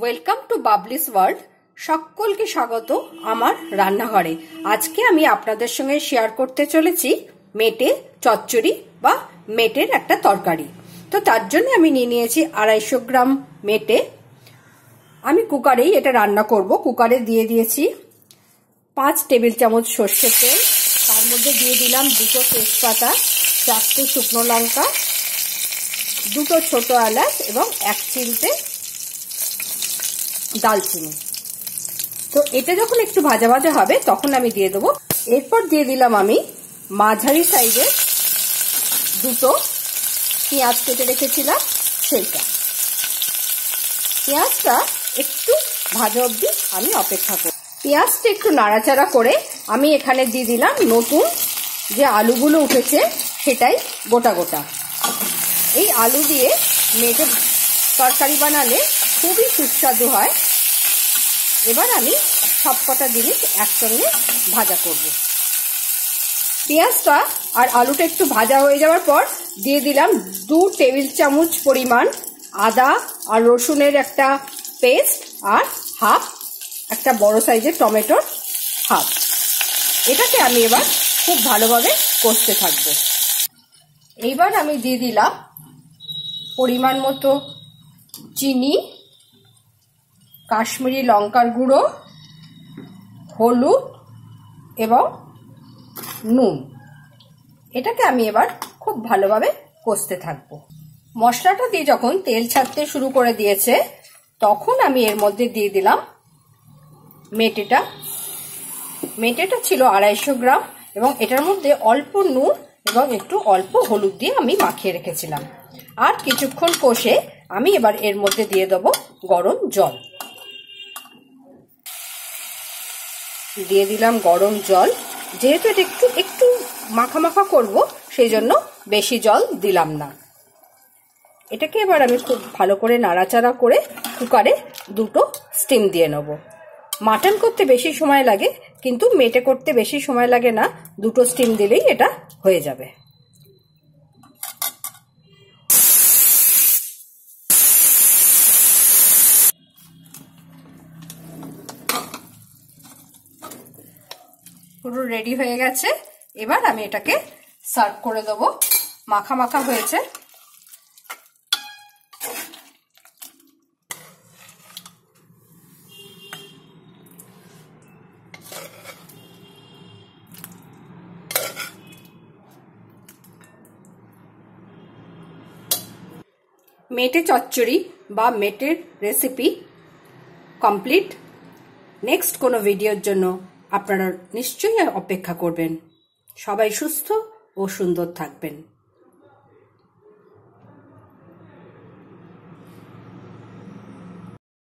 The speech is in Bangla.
Welcome to বাবলিস world. সকলকে স্বাগত আমার রান্নাঘরে। আজকে আমি আপনাদের সঙ্গে শেয়ার করতে চলেছি মেটে চচ্চড়ি বা মেটের একটা তরকারি। তো তার জন্য আমি নিয়ে নিয়েছি আড়াইশো গ্রাম মেটে। আমি কুকারেই এটা রান্না করব। কুকারে দিয়ে দিয়েছি পাঁচ টেবিল চামচ সর্ষে তেল। তার মধ্যে দিয়ে দিলাম দুটো তেজপাতা, চারটে শুকনো লঙ্কা, দুটো ছোট এলাচ এবং এক চিলতে দালচিনি তো এটা যখন একটু ভাজা ভাজা হবে, তখন আমি দিয়ে দেবো। এরপর দিয়ে দিলাম আমি মাঝারি সাইজের দুটো পেঁয়াজ কেটে রেখেছিলাম সেইটা পেঁয়াজটা একটু ভাজা অবধি আমি অপেক্ষা করি পেঁয়াজটা একটু নাড়াচাড়া করে আমি এখানে দিয়ে দিলাম নতুন যে আলুগুলো উঠেছে, সেটাই গোটা গোটা। এই আলু দিয়ে মেটে তরকারি বানালে খুবই সুস্বাদু হয়। এবার আমি সবকটা জিনিস একসঙ্গে ভাজা করব। পেঁয়াজটা আর আলুটা একটু ভাজা হয়ে যাওয়ার পর দিয়ে দিলাম দু টেবিল চামচ পরিমাণ আদা আর রসুনের একটা পেস্ট আর হাফ, একটা বড় সাইজের টমেটোর হাফ। এটাকে আমি এবার খুব ভালোভাবে কষতে থাকব। এইবার আমি দিয়ে দিলাম পরিমাণ মতো চিনি কাশ্মীরি লঙ্কার গুঁড়ো, হলুদ এবং নুন। এটাকে আমি এবার খুব ভালোভাবে কষতে থাকব। মশলাটা দিয়ে যখন তেল ছাড়তে শুরু করে দিয়েছে, তখন আমি এর মধ্যে দিয়ে দিলাম মেটেটা। মেটেটা ছিল আড়াইশো গ্রাম এবং এটার মধ্যে অল্প নুন এবং একটু অল্প হলুদ দিয়ে আমি মাখিয়ে রেখেছিলাম। আর কিছুক্ষণ কষে আমি এবার এর মধ্যে দিয়ে দেবো গরম জল। দিয়ে দিলাম গরম জল। যেহেতু এটা একটু একটু মাখা মাখা করব, সেই জন্য বেশি জল দিলাম না। এটাকে এবার আমি খুব ভালো করে নাড়াচাড়া করে কুকারে দুটো স্টিম দিয়ে নেব। মাটন করতে বেশি সময় লাগে, কিন্তু মেটে করতে বেশি সময় লাগে না। দুটো স্টিম দিলেই এটা হয়ে যাবে। পুরো রেডি হয়ে গেছে। এবার আমি এটাকে সার্ভ করে দেবো। মাখা মাখা হয়েছে। মেটে চচ্চড়ি বা মেটের রেসিপি কমপ্লিট নেক্সট কোনো ভিডিওর জন্য। আপনারা নিশ্চয়ই অপেক্ষা করবেন। সবাই সুস্থ ও সুন্দর থাকবেন।